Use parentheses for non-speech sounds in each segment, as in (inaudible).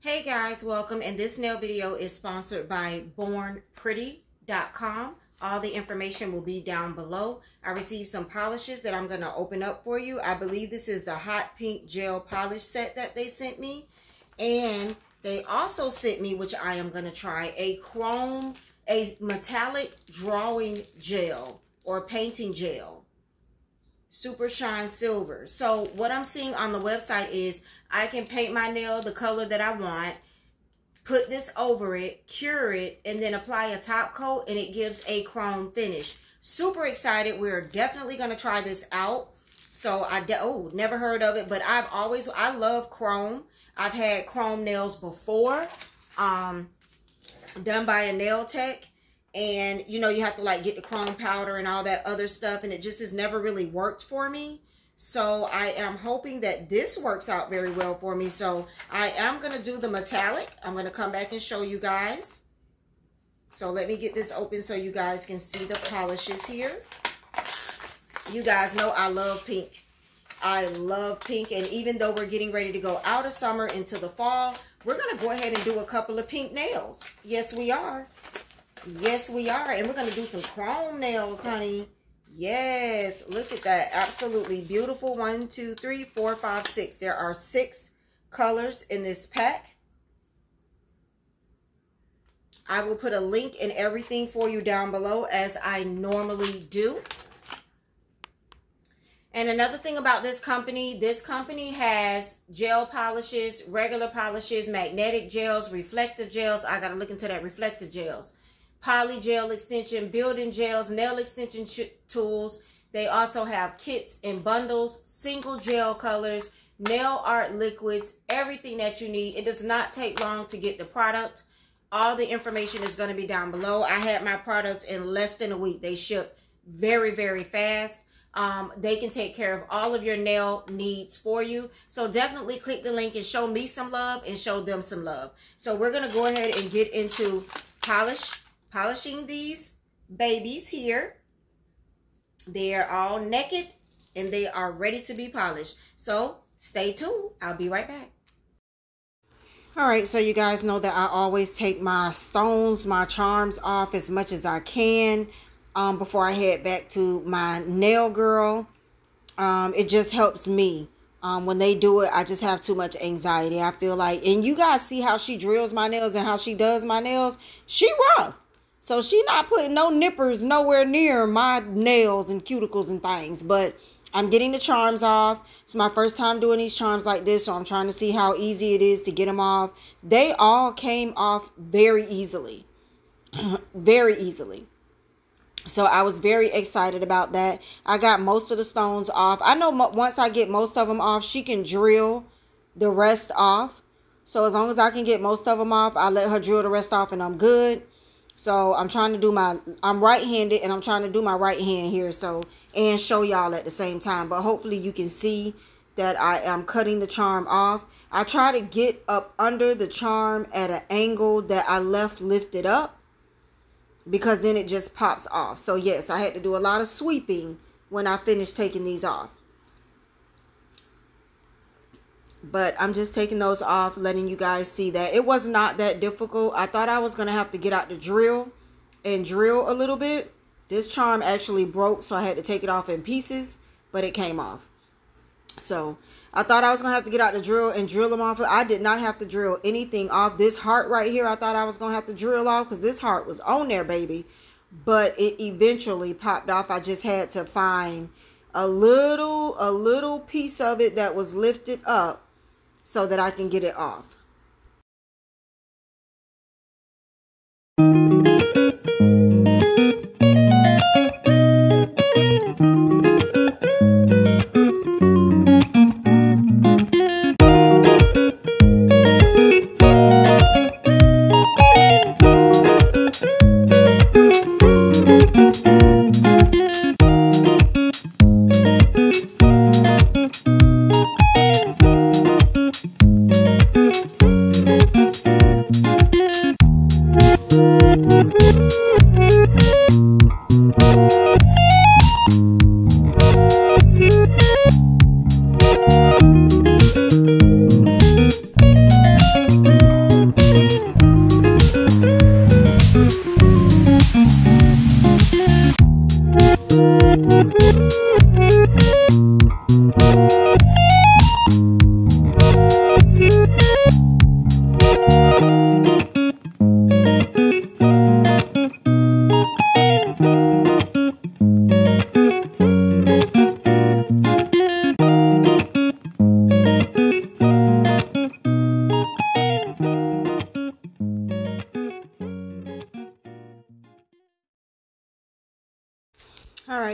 Hey guys, welcome. And this nail video is sponsored by bornpretty.com. All the information will be down below. I received some polishes that I'm going to open up for you. I believe this is the hot pink gel polish set that they sent me. And they also sent me, which I am going to try, a chrome, a metallic drawing gel or painting gel. Super Shine Silver. So what I'm seeing on the website is I can paint my nail the color that I want, put this over it, cure it, and then apply a top coat and it gives a chrome finish. Super excited. We're definitely going to try this out. So I, oh, never heard of it, but I've always, I love chrome. I've had chrome nails before, um, done by a nail tech. And, you know, you have to like get the chrome powder and all that other stuff. And it just has never really worked for me. So I am hoping that this works out very well for me. So I am going to do the metallic. I'm going to come back and show you guys. So let me get this open so you guys can see the polishes here. You guys know I love pink. I love pink. And even though we're getting ready to go out of summer into the fall, we're going to go ahead and do a couple of pink nails. Yes, we are. Yes, we are. And we're going to do some chrome nails, honey. Yes, look at that. Absolutely beautiful. One, two, three, four, five, six. There are six colors in this pack. I will put a link and everything for you down below as I normally do. And another thing about this company, this company has gel polishes, regular polishes, magnetic gels, reflective gels. I got to look into that reflective gels. Poly gel extension, building gels, nail extension tools. They also have kits and bundles, single gel colors, nail art liquids, everything that you need. It does not take long to get the product. All the information is going to be down below. I had my product in less than a week. They ship very, very fast. Um, they can take care of all of your nail needs for you. So definitely click the link and show me some love and show them some love. So we're going to go ahead and get into polish, polishing these babies here. They are all naked and they are ready to be polished. So stay tuned. I'll be right back. All right, so you guys know that I always take my stones, my charms off as much as I can um, before I head back to my nail girl. Um, it just helps me. Um, when they do it, I just have too much anxiety. I feel like, and you guys see how she drills my nails and how she does my nails. She rough. So she not putting no nippers nowhere near my nails and cuticles and things. But I'm getting the charms off. It's my first time doing these charms like this. So I'm trying to see how easy it is to get them off. They all came off very easily. (clears throat) very easily. So I was very excited about that. I got most of the stones off. I know once I get most of them off, she can drill the rest off. So as long as I can get most of them off, I let her drill the rest off and I'm good. So I'm trying to do my, I'm right-handed and I'm trying to do my right hand here. So, and show y'all at the same time. But hopefully you can see that I am cutting the charm off. I try to get up under the charm at an angle that I left lifted up because then it just pops off. So yes, I had to do a lot of sweeping when I finished taking these off. But I'm just taking those off, letting you guys see that it was not that difficult. I thought I was going to have to get out the drill and drill a little bit. This charm actually broke, so I had to take it off in pieces, but it came off. So I thought I was going to have to get out the drill and drill them off. I did not have to drill anything off. This heart right here, I thought I was going to have to drill off because this heart was on there, baby. But it eventually popped off. I just had to find a little, a little piece of it that was lifted up so that I can get it off.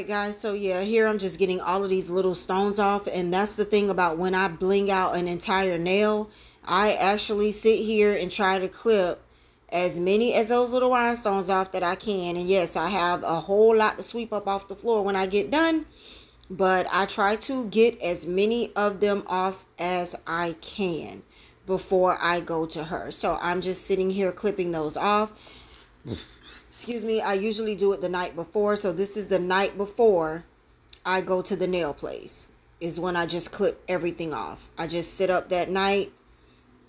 Right, guys. So yeah, here I'm just getting all of these little stones off. And that's the thing about when I bling out an entire nail, I actually sit here and try to clip as many as those little rhinestones off that I can. And yes, I have a whole lot to sweep up off the floor when I get done. But I try to get as many of them off as I can before I go to her. So I'm just sitting here clipping those off (laughs) excuse me, I usually do it the night before. So this is the night before I go to the nail place is when I just clip everything off. I just sit up that night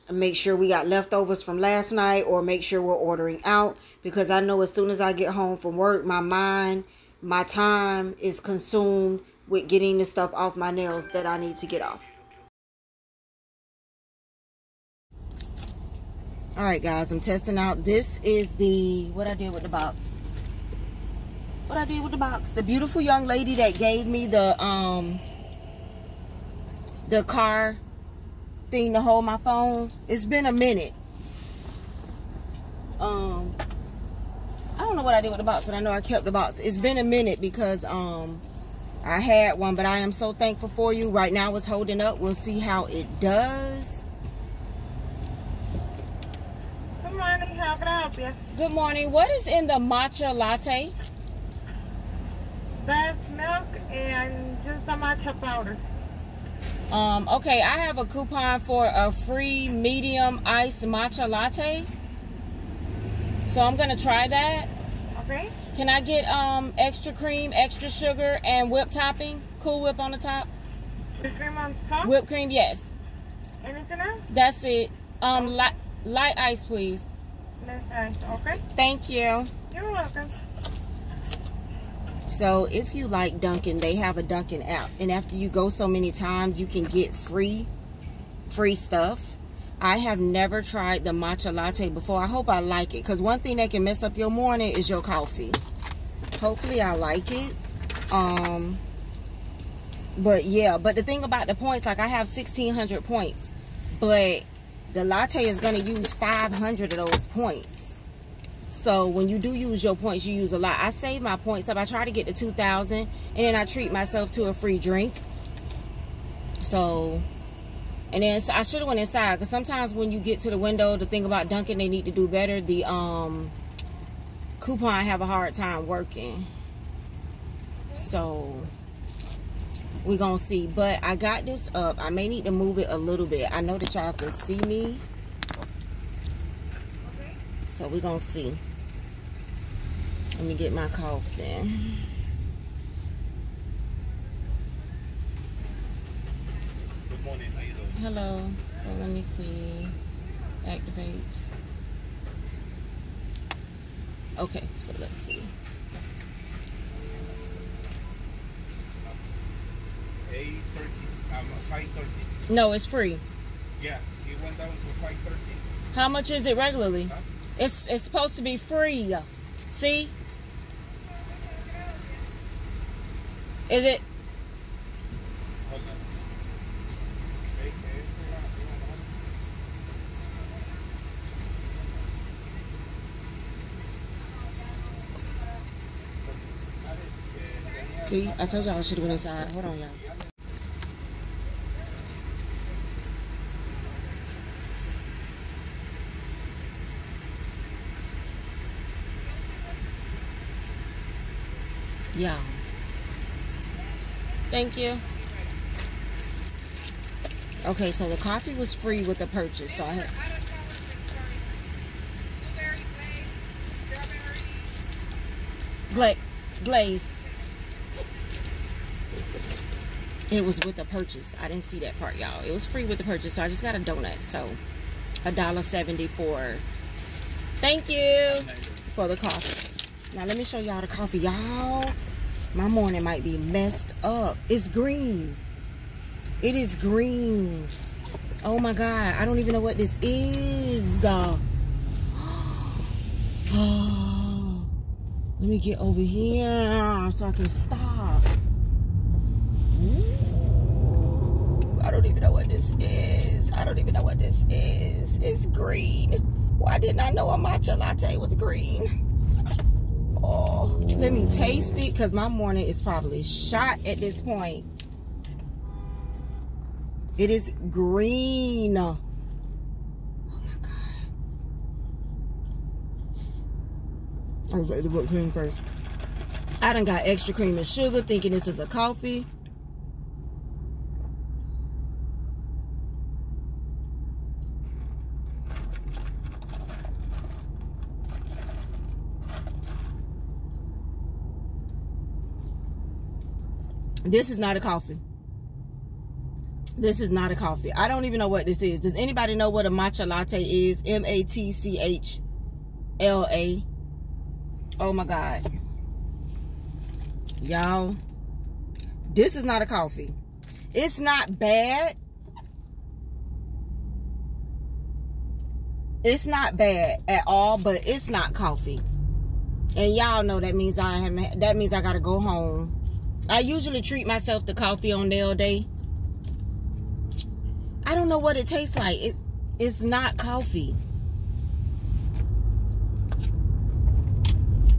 and make sure we got leftovers from last night or make sure we're ordering out because I know as soon as I get home from work, my mind, my time is consumed with getting the stuff off my nails that I need to get off. All right guys i'm testing out. This is the what i did with the box. What i did with the box. The beautiful young lady that gave me the um the car thing to hold my phone. It's been a minute. Um i don't know what i did with the box but i know i kept the box. It's been a minute because um i had one but i am so thankful for you. Right now it's holding up. We'll see how it does morning. How can I help you? Good morning. What is in the matcha latte? That's milk and just a matcha powder. Um, okay, I have a coupon for a free medium iced matcha latte. So I'm gonna try that. Okay. Can I get um extra cream, extra sugar, and whipped topping? Cool whip on the top. Whipped cream on top. Whipped cream, yes. Anything else? That's it. Um, light light ice, please. Okay. Thank you. You're welcome. So if you like Dunkin', they have a Dunkin' app. And after you go so many times, you can get free, free stuff. I have never tried the matcha latte before. I hope I like it. Because one thing that can mess up your morning is your coffee. Hopefully I like it. Um, but yeah, but the thing about the points, like I have 1,600 points. But the latte is going to use 500 of those points. So when you do use your points, you use a lot. I save my points up. I try to get to 2,000 and then I treat myself to a free drink. So, and then I should have went inside because sometimes when you get to the window to think about Dunkin', they need to do better. The um, coupon have a hard time working. So, we're gonna see. But i got this up. I may need to move it a little bit. I know that y'all can see me. Okay. so we're gonna see. Let me get my coffee Good morning, how you doing? hello. So let me see. Activate. Okay so let's see Eight thirty, um, five thirty. no it's free Yeah, it went down to five thirty. how much is it regularly Huh? it's it's supposed to be free see is it Hold on. Okay, okay, See, I told y'all I should have went inside. Hold on, y'all. Yeah. Thank you. Okay, so the coffee was free with the purchase, so I had. Gla- glaze. It was with the purchase. I didn't see that part, y'all. It was free with the purchase, so I just got a donut. So, a dollar seventy for. Thank you for the coffee. Now let me show y'all the coffee, y'all. My morning might be messed up. It's green. It is green. Oh my god, I don't even know what this is. Uh, (gasps) let me get over here so I can stop. Ooh, I don't even know what this is. I don't even know what this is. It's green. Why didn't I know a matcha latte was green? Oh, let me taste it because my morning is probably shot at this point. It is green. Oh my god. I was like the whipped cream first. I done got extra cream and sugar thinking this is a coffee. This is not a coffee. This is not a coffee. I don't even know what this is. Does anybody know what a matcha latte is? M A T C H L A. Oh my God. Y'all, this is not a coffee. It's not bad. It's not bad at all, but it's not coffee. And y'all know that means I am that means I gotta go home I usually treat myself to coffee on nail day. I don't know what it tastes like. It, it's not coffee.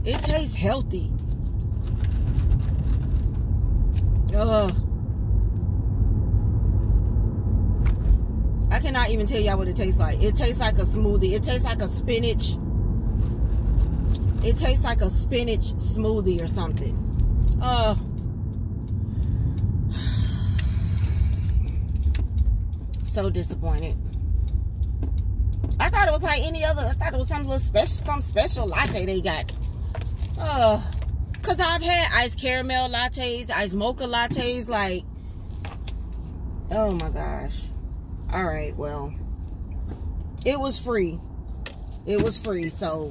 It tastes healthy. Ugh. I cannot even tell y'all what it tastes like. It tastes like a smoothie. It tastes like a spinach. It tastes like a spinach smoothie or something. Ugh. So disappointed. I thought it was like any other. I thought it was some little special, some special latte they got. Uh, cause I've had iced caramel lattes, iced mocha lattes. Like, oh my gosh. All right, well, it was free. It was free, so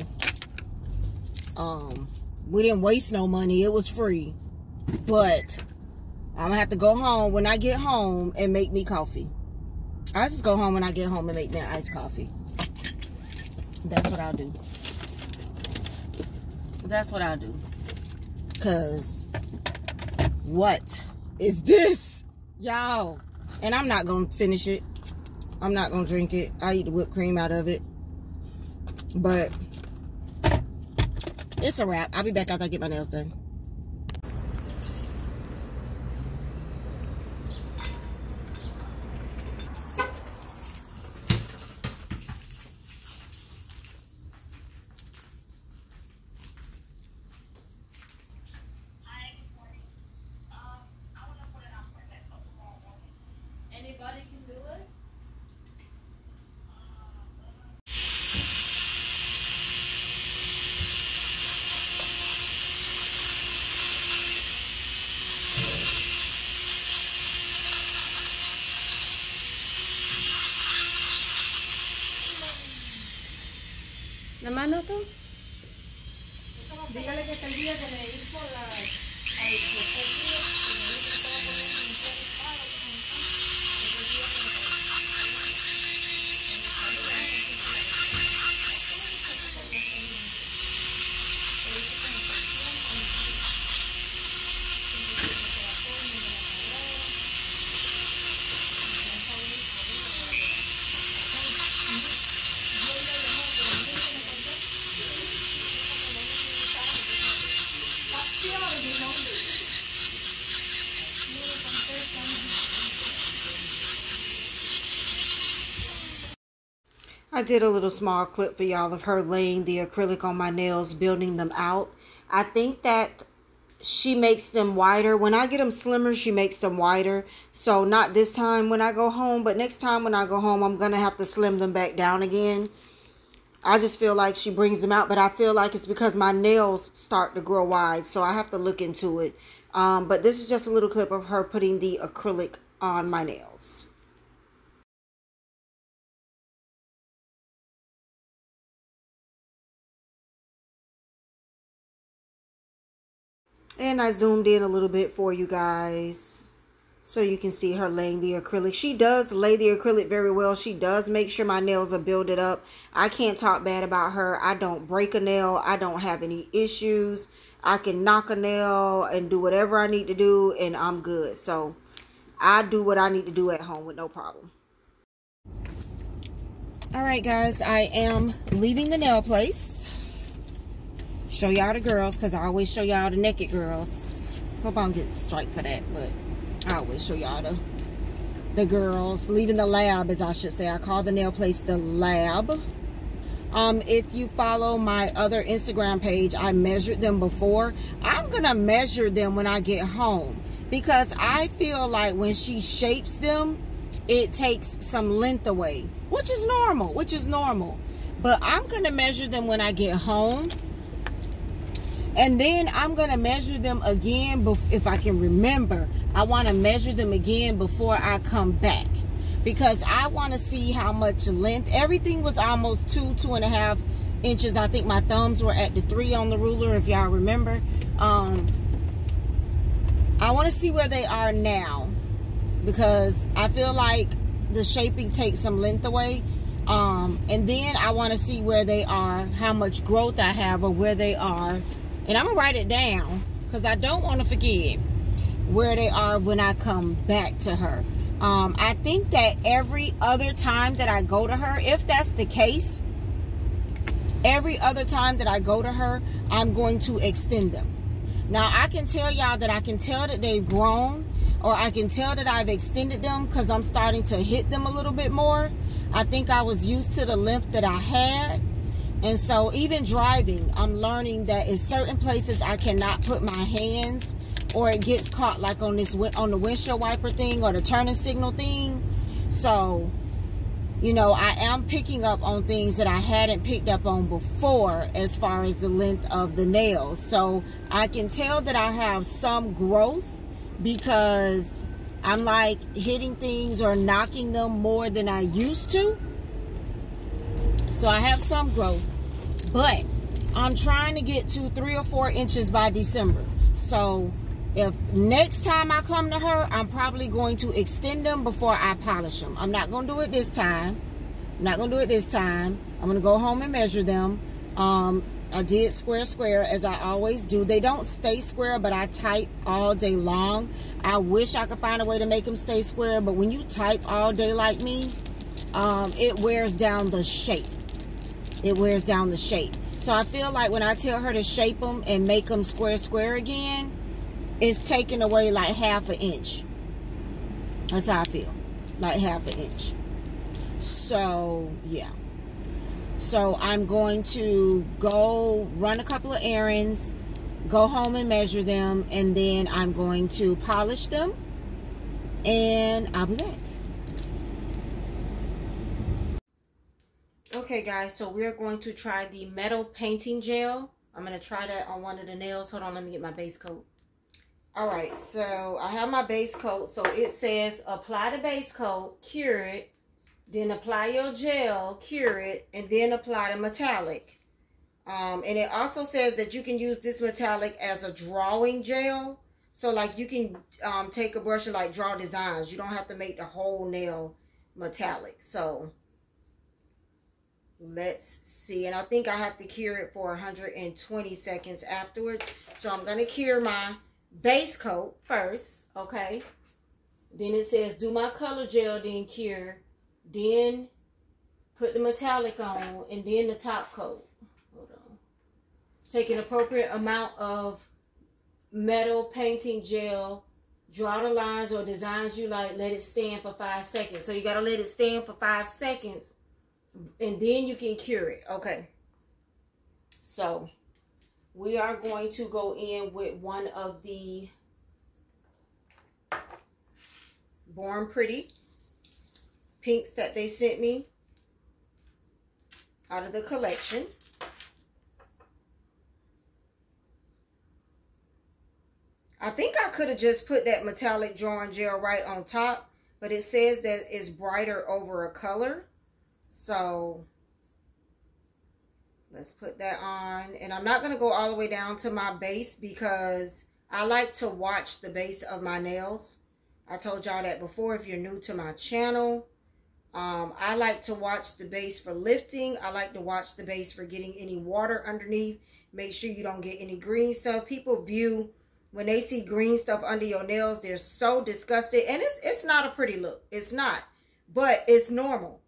um, we didn't waste no money. It was free, but I'm gonna have to go home when I get home and make me coffee. I just go home when I get home and make me an iced coffee. That's what I'll do. That's what I'll do. Cause what is this? Y'all. And I'm not gonna finish it. I'm not gonna drink it. I eat the whipped cream out of it. But it's a wrap. I'll be back after I get my nails done. Did a little small clip for y'all of her laying the acrylic on my nails, building them out. I think that she makes them wider. When I get them slimmer, she makes them wider. So not this time when I go home, but next time when I go home, I'm going to have to slim them back down again. I just feel like she brings them out, but I feel like it's because my nails start to grow wide. So I have to look into it. Um, but this is just a little clip of her putting the acrylic on my nails. And I zoomed in a little bit for you guys. So you can see her laying the acrylic. She does lay the acrylic very well. She does make sure my nails are builded up. I can't talk bad about her. I don't break a nail. I don't have any issues. I can knock a nail and do whatever I need to do and I'm good. So I do what I need to do at home with no problem. All right, guys. I am leaving the nail place show y'all the girls because I always show y'all the naked girls. Hope I don't get strike for that, but I always show y'all the the girls leaving the lab, as I should say. I call the nail place the lab. Um, if you follow my other Instagram page, I measured them before. I'm gonna measure them when I get home because I feel like when she shapes them, it takes some length away, which is normal, which is normal. But I'm gonna measure them when I get home and then I'm going to measure them again if I can remember. I want to measure them again before I come back. Because I want to see how much length. Everything was almost two, two and a half inches. I think my thumbs were at the three on the ruler, if y'all remember. Um, I want to see where they are now. Because I feel like the shaping takes some length away. Um, and then I want to see where they are, how much growth I have, or where they are and I'm going to write it down because I don't want to forget where they are when I come back to her. Um, I think that every other time that I go to her, if that's the case, every other time that I go to her, I'm going to extend them. Now, I can tell y'all that I can tell that they've grown or I can tell that I've extended them because I'm starting to hit them a little bit more. I think I was used to the length that I had and so even driving, I'm learning that in certain places I cannot put my hands or it gets caught like on this on the windshield wiper thing or the turning signal thing. So, you know, I am picking up on things that I hadn't picked up on before as far as the length of the nails. So I can tell that I have some growth because I'm like hitting things or knocking them more than I used to. So I have some growth. But I'm trying to get to three or four inches by December. So if next time I come to her, I'm probably going to extend them before I polish them. I'm not going to do it this time. I'm not going to do it this time. I'm going to go home and measure them. Um, I did square square as I always do. They don't stay square, but I type all day long. I wish I could find a way to make them stay square, but when you type all day like me, um, it wears down the shape it wears down the shape. So I feel like when I tell her to shape them and make them square square again, it's taking away like half an inch. That's how I feel. Like half an inch. So, yeah. So I'm going to go run a couple of errands, go home and measure them, and then I'm going to polish them. And I'll be back. Okay, guys, so we're going to try the metal painting gel. I'm going to try that on one of the nails. Hold on, let me get my base coat. All right, so I have my base coat. So it says apply the base coat, cure it, then apply your gel, cure it, and then apply the metallic. Um, and it also says that you can use this metallic as a drawing gel. So like you can um, take a brush and like draw designs. You don't have to make the whole nail metallic. So let's see and i think i have to cure it for 120 seconds afterwards. So i'm going to cure my base coat first okay? Then it says do my color gel then cure. Then put the metallic on and then the top coat. Hold on. Take an appropriate amount of metal painting gel draw the lines or designs you like let it stand for five seconds. So you got to let it stand for five seconds and then you can cure it. Okay. So we are going to go in with one of the Born Pretty pinks that they sent me out of the collection. I think I could have just put that metallic drawing gel right on top, but it says that it's brighter over a color. So let's put that on. And I'm not going to go all the way down to my base because I like to watch the base of my nails. I told y'all that before if you're new to my channel. Um, I like to watch the base for lifting. I like to watch the base for getting any water underneath. Make sure you don't get any green stuff. People view when they see green stuff under your nails, they're so disgusted. And it's, it's not a pretty look. It's not. But it's normal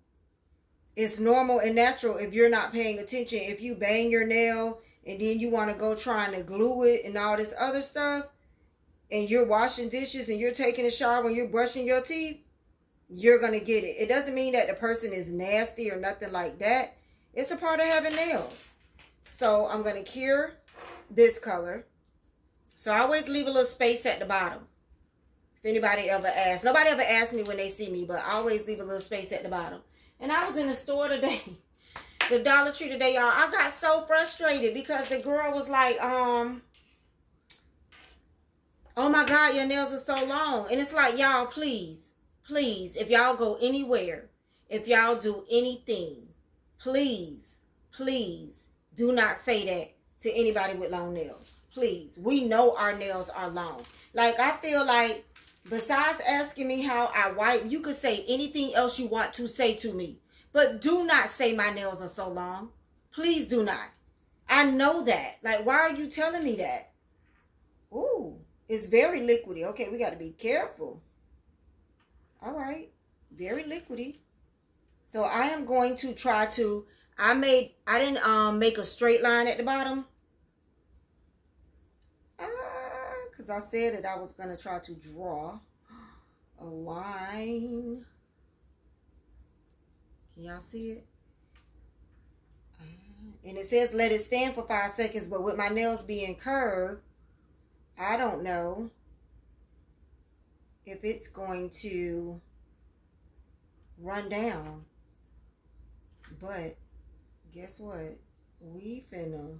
it's normal and natural if you're not paying attention. If you bang your nail and then you want to go trying to glue it and all this other stuff, and you're washing dishes and you're taking a shower when you're brushing your teeth, you're going to get it. It doesn't mean that the person is nasty or nothing like that. It's a part of having nails. So I'm going to cure this color. So I always leave a little space at the bottom. If anybody ever asks. Nobody ever asks me when they see me, but I always leave a little space at the bottom. And I was in the store today. (laughs) the Dollar Tree today, y'all. I got so frustrated because the girl was like, um, oh my God, your nails are so long. And it's like, y'all, please, please, if y'all go anywhere, if y'all do anything, please, please do not say that to anybody with long nails. Please. We know our nails are long. Like, I feel like Besides asking me how I wipe, you could say anything else you want to say to me. But do not say my nails are so long. Please do not. I know that. Like, why are you telling me that? Ooh, it's very liquidy. Okay, we got to be careful. All right, very liquidy. So I am going to try to, I made, I didn't um make a straight line at the bottom. Because I said that I was going to try to draw a line. Can y'all see it? Uh, and it says let it stand for five seconds, but with my nails being curved, I don't know if it's going to run down. But guess what? We finna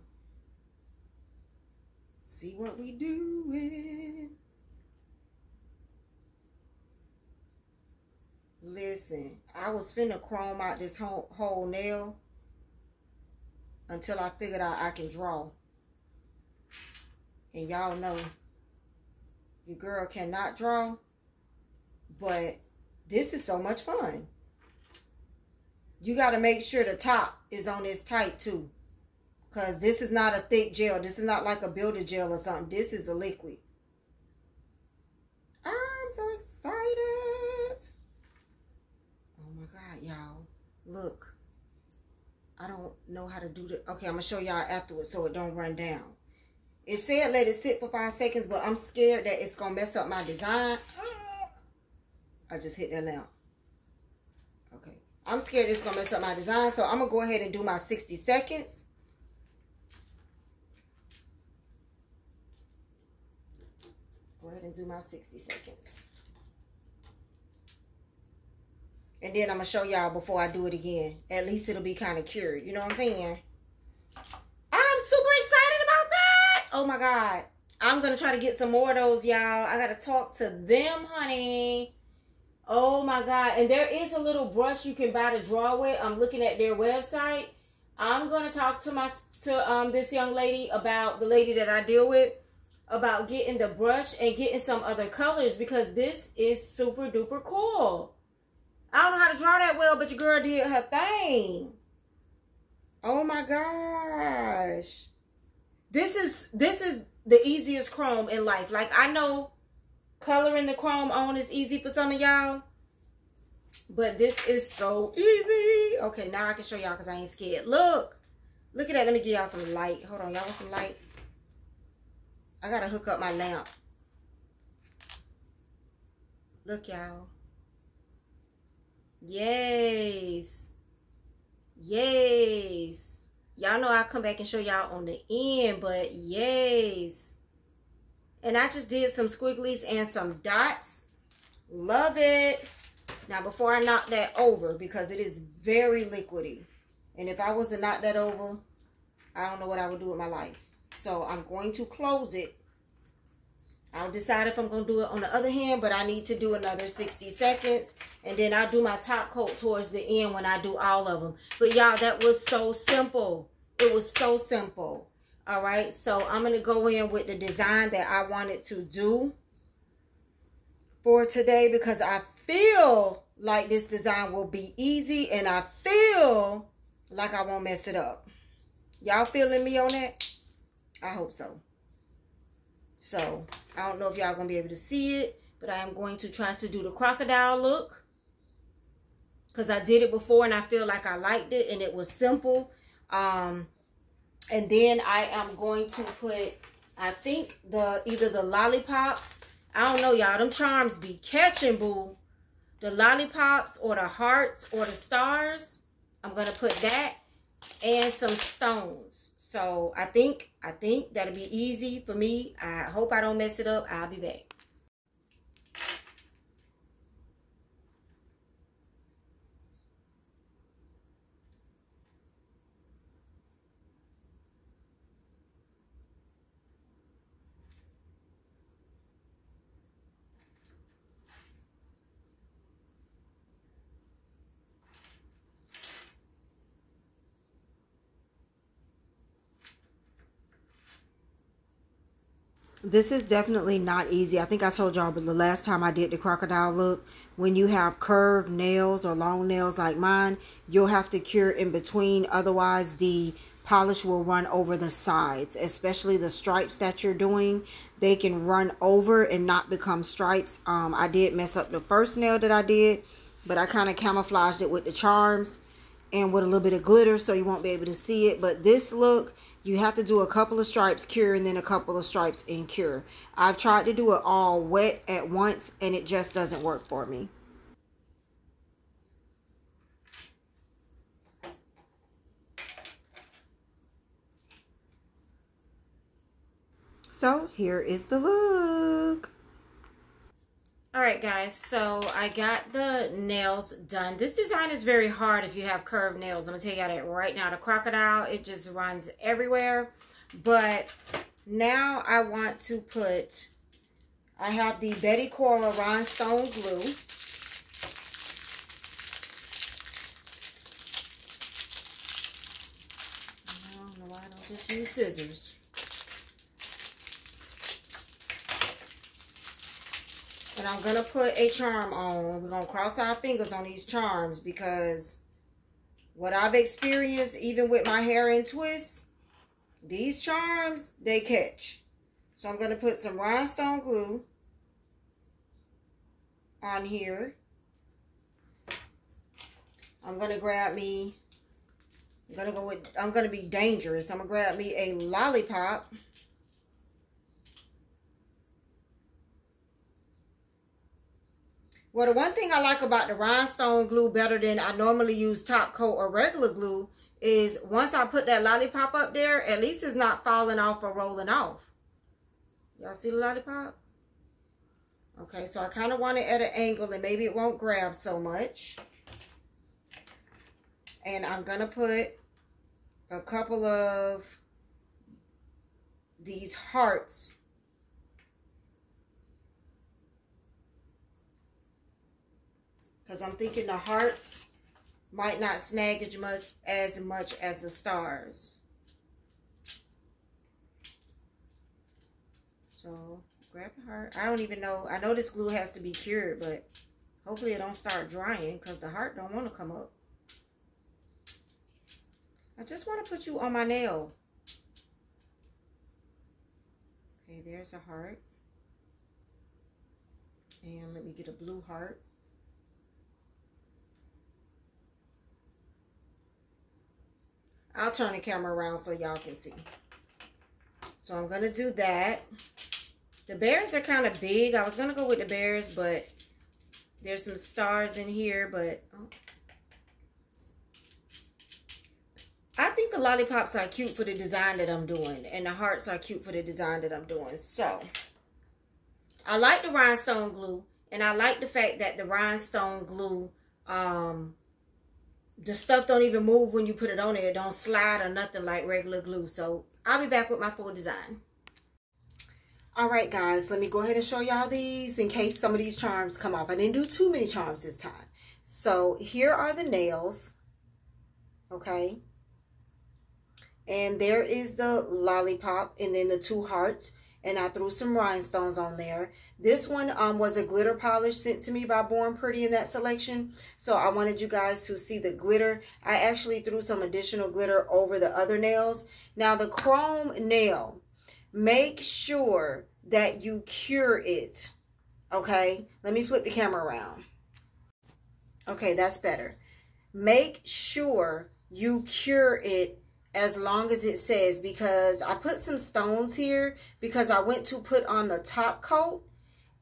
See what we doing. Listen, I was finna chrome out this whole, whole nail until I figured out I can draw. And y'all know your girl cannot draw, but this is so much fun. You got to make sure the top is on this tight too. Because this is not a thick gel. This is not like a builder gel or something. This is a liquid. I'm so excited. Oh my God, y'all. Look. I don't know how to do the. Okay, I'm going to show y'all afterwards so it don't run down. It said let it sit for five seconds, but I'm scared that it's going to mess up my design. I just hit that lamp. Okay. I'm scared it's going to mess up my design, so I'm going to go ahead and do my 60 seconds. go ahead and do my 60 seconds. And then I'm going to show y'all before I do it again. At least it'll be kind of cured. You know what I'm saying? I'm super excited about that. Oh my God. I'm going to try to get some more of those, y'all. I got to talk to them, honey. Oh my God. And there is a little brush you can buy to draw with. I'm looking at their website. I'm going to talk to my to um this young lady about the lady that I deal with about getting the brush and getting some other colors because this is super duper cool. I don't know how to draw that well, but your girl did her thing. Oh my gosh. This is this is the easiest chrome in life. Like I know coloring the chrome on is easy for some of y'all. But this is so easy. Okay, now I can show y'all because I ain't scared. Look. Look at that. Let me give y'all some light. Hold on. Y'all want some light? I gotta hook up my lamp. Look, y'all. Yes. Yes. Y'all know I'll come back and show y'all on the end, but yes. And I just did some squigglies and some dots. Love it. Now, before I knock that over, because it is very liquidy. And if I was to knock that over, I don't know what I would do with my life. So I'm going to close it. I'll decide if I'm going to do it on the other hand, but I need to do another 60 seconds. And then I'll do my top coat towards the end when I do all of them. But y'all, that was so simple. It was so simple. All right, so I'm going to go in with the design that I wanted to do for today because I feel like this design will be easy and I feel like I won't mess it up. Y'all feeling me on that? I hope so. So, I don't know if y'all going to be able to see it, but I am going to try to do the crocodile look. Because I did it before and I feel like I liked it and it was simple. Um, And then I am going to put, I think the either the lollipops. I don't know, y'all. Them charms be catching, boo. The lollipops or the hearts or the stars. I'm gonna put that and some stones. So I think I think that'll be easy for me. I hope I don't mess it up. I'll be back. This is definitely not easy. I think I told y'all, but the last time I did the crocodile look, when you have curved nails or long nails like mine, you'll have to cure in between. Otherwise, the polish will run over the sides, especially the stripes that you're doing. They can run over and not become stripes. Um, I did mess up the first nail that I did, but I kind of camouflaged it with the charms and with a little bit of glitter so you won't be able to see it. But this look you have to do a couple of stripes cure and then a couple of stripes in cure. I've tried to do it all wet at once and it just doesn't work for me. So here is the look. All right, guys, so I got the nails done. This design is very hard if you have curved nails. I'm going to tell you that right now. The crocodile, it just runs everywhere. But now I want to put, I have the Betty Cora Rhinestone Glue. I don't know why I don't just use scissors. And I'm going to put a charm on. We're going to cross our fingers on these charms because what I've experienced, even with my hair in twists, these charms, they catch. So I'm going to put some rhinestone glue on here. I'm going to grab me, I'm going to go with, I'm going to be dangerous. I'm going to grab me a lollipop. Well, the one thing I like about the rhinestone glue better than I normally use top coat or regular glue is once I put that lollipop up there, at least it's not falling off or rolling off. Y'all see the lollipop? Okay, so I kind of want it at an angle and maybe it won't grab so much. And I'm going to put a couple of these hearts Because I'm thinking the hearts might not snag as much, as much as the stars. So grab a heart. I don't even know. I know this glue has to be cured, but hopefully it don't start drying because the heart don't want to come up. I just want to put you on my nail. Okay, there's a heart. And let me get a blue heart. I'll turn the camera around so y'all can see. So I'm going to do that. The bears are kind of big. I was going to go with the bears, but there's some stars in here, but... Oh. I think the lollipops are cute for the design that I'm doing. And the hearts are cute for the design that I'm doing. So, I like the rhinestone glue. And I like the fact that the rhinestone glue um, the stuff don't even move when you put it on there. It don't slide or nothing like regular glue. So I'll be back with my full design. All right, guys, let me go ahead and show y'all these in case some of these charms come off. I didn't do too many charms this time. So here are the nails, okay? And there is the lollipop and then the two hearts. And I threw some rhinestones on there. This one um, was a glitter polish sent to me by Born Pretty in that selection. So I wanted you guys to see the glitter. I actually threw some additional glitter over the other nails. Now the chrome nail, make sure that you cure it. Okay, let me flip the camera around. Okay, that's better. Make sure you cure it as long as it says because I put some stones here because I went to put on the top coat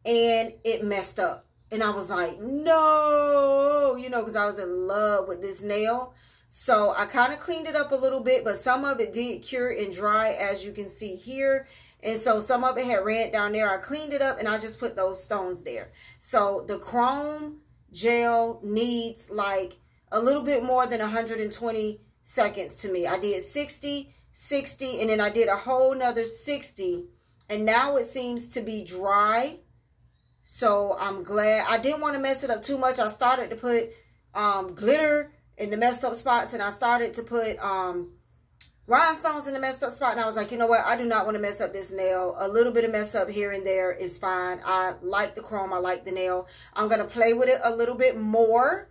and it messed up. And I was like, no, you know, because I was in love with this nail. So I kind of cleaned it up a little bit, but some of it did cure and dry as you can see here. And so some of it had ran down there. I cleaned it up and I just put those stones there. So the chrome gel needs like a little bit more than 120 seconds to me. I did 60, 60, and then I did a whole nother 60. And now it seems to be dry. So I'm glad. I didn't want to mess it up too much. I started to put um, glitter in the messed up spots. And I started to put um, rhinestones in the messed up spot. And I was like, you know what? I do not want to mess up this nail. A little bit of mess up here and there is fine. I like the chrome. I like the nail. I'm going to play with it a little bit more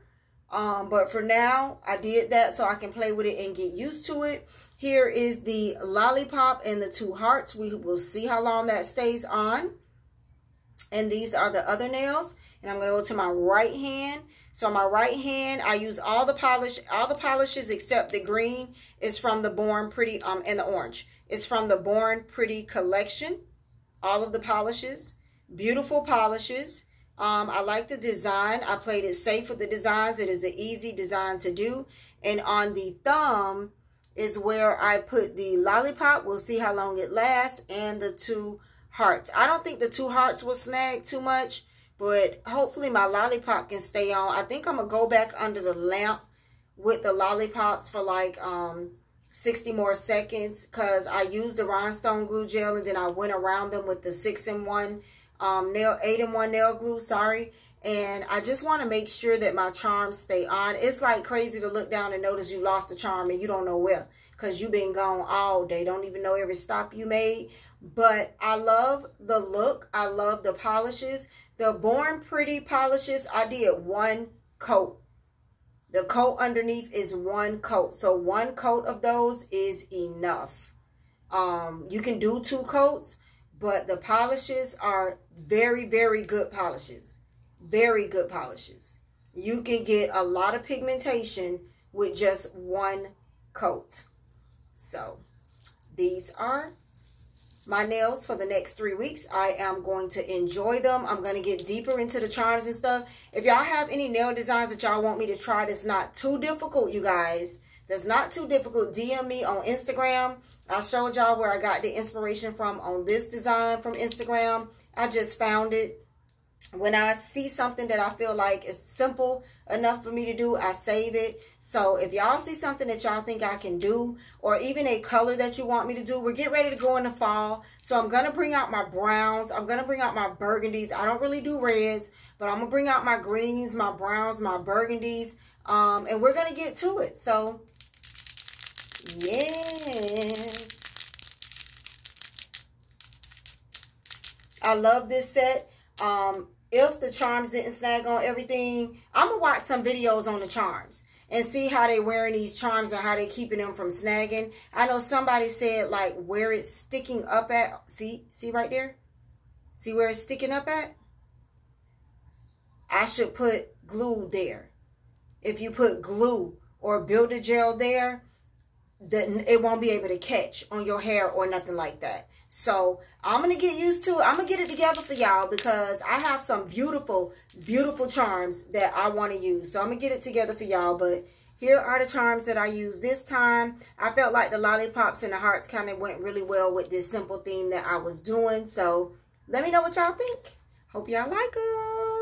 um, but for now, I did that so I can play with it and get used to it. Here is the lollipop and the two hearts. We will see how long that stays on. And these are the other nails. And I'm going to go to my right hand. So my right hand, I use all the polish, all the polishes except the green is from the Born Pretty, um, and the orange. It's from the Born Pretty collection. All of the polishes, beautiful polishes. Um, I like the design. I played it safe with the designs. It is an easy design to do. And on the thumb is where I put the lollipop. We'll see how long it lasts. And the two hearts. I don't think the two hearts will snag too much. But hopefully my lollipop can stay on. I think I'm going to go back under the lamp with the lollipops for like um, 60 more seconds. Because I used the rhinestone glue gel and then I went around them with the 6-in-1 um, nail, 8-in-1 nail glue, sorry. And I just want to make sure that my charms stay on. It's like crazy to look down and notice you lost a charm and you don't know where. Because you've been gone all day. Don't even know every stop you made. But I love the look. I love the polishes. The Born Pretty polishes, I did one coat. The coat underneath is one coat. So one coat of those is enough. Um, you can do two coats, but the polishes are very, very good polishes. Very good polishes. You can get a lot of pigmentation with just one coat. So these are my nails for the next three weeks. I am going to enjoy them. I'm going to get deeper into the charms and stuff. If y'all have any nail designs that y'all want me to try that's not too difficult, you guys, that's not too difficult, DM me on Instagram. I showed y'all where I got the inspiration from on this design from Instagram. I just found it. When I see something that I feel like is simple enough for me to do, I save it. So if y'all see something that y'all think I can do, or even a color that you want me to do, we're getting ready to go in the fall. So I'm going to bring out my browns. I'm going to bring out my burgundies. I don't really do reds, but I'm going to bring out my greens, my browns, my burgundies. Um, and we're going to get to it. So Yes. I love this set. Um, if the charms didn't snag on everything, I'm going to watch some videos on the charms and see how they're wearing these charms and how they're keeping them from snagging. I know somebody said like where it's sticking up at. See, see right there? See where it's sticking up at? I should put glue there. If you put glue or builder gel there, that it won't be able to catch on your hair or nothing like that. So I'm going to get used to it. I'm going to get it together for y'all because I have some beautiful, beautiful charms that I want to use. So I'm going to get it together for y'all. But here are the charms that I used this time. I felt like the lollipops and the hearts kind of went really well with this simple theme that I was doing. So let me know what y'all think. Hope y'all like them.